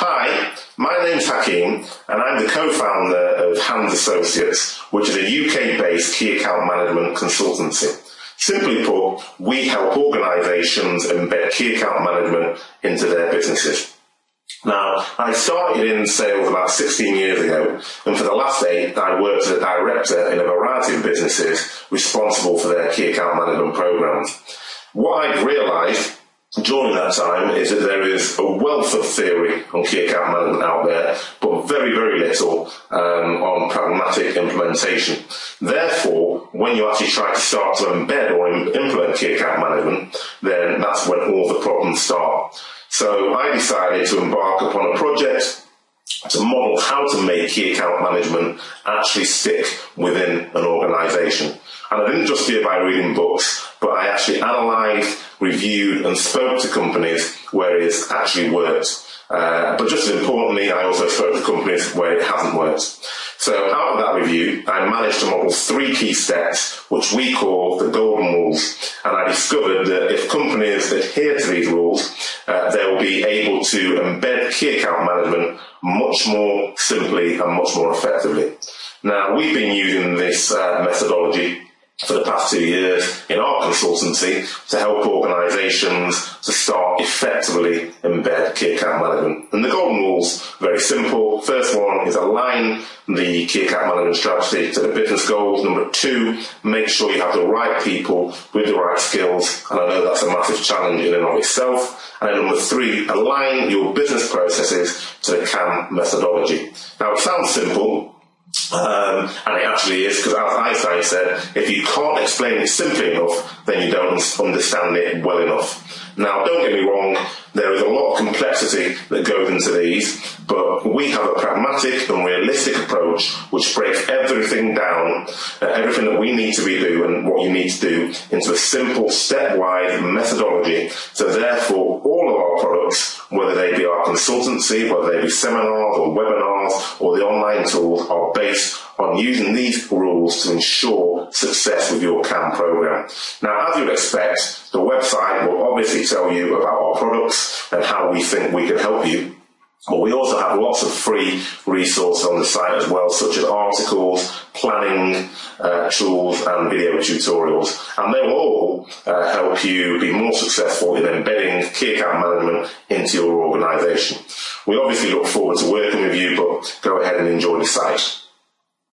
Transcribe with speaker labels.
Speaker 1: Hi, my name's Hakeem, and I'm the co-founder of Hands Associates, which is a UK-based key account management consultancy. Simply put, we help organisations embed key account management into their businesses. Now, I started in sales about 16 years ago, and for the last eight, I worked as a director in a variety of businesses responsible for their key account management programs. What I've realised during that time is that there is a wealth of theory on key account management out there, but very, very little um, on pragmatic implementation. Therefore, when you actually try to start to embed or implement key account management, then that's when all the problems start. So I decided to embark upon a project to model how to make key account management actually stick within an organisation. And I didn't just do it by reading books, but I actually analysed, reviewed, and spoke to companies where it's actually worked. Uh, but just as importantly, I also spoke to companies where it hasn't worked. So out of that review, I managed to model three key steps, which we call the golden rules. And I discovered that if companies adhere to these rules, uh, they'll be able to embed key account management much more simply and much more effectively. Now, we've been using this uh, methodology for the past two years in our consultancy to help organisations to start effectively embed key account management. And the golden rules very simple. First one is align the key account management strategy to the business goals. Number two, make sure you have the right people with the right skills. And I know that's a massive challenge in and of itself. And then number three, align your business processes to the KAM methodology. Now it sounds simple, um, and it actually is, because as Einstein said, if you can't explain it simply enough, then you don't understand it well enough. Now, don't get me wrong, there is a lot of complexity that goes into these, but we have a pragmatic and realistic approach which breaks everything down, uh, everything that we need to be doing and what you need to do into a simple stepwise methodology. So therefore, all of our products, whether they be our consultancy, whether they be seminars or webinars or the online tools, are based on using these rules to ensure success with your KAM program. Now, as you'd expect, the website will obviously tell you about our products and how we think we can help you. But we also have lots of free resources on the site as well, such as articles, planning uh, tools, and video tutorials. And they will all uh, help you be more successful in embedding key account management into your organisation. We obviously look forward to working with you, but go ahead and enjoy the site.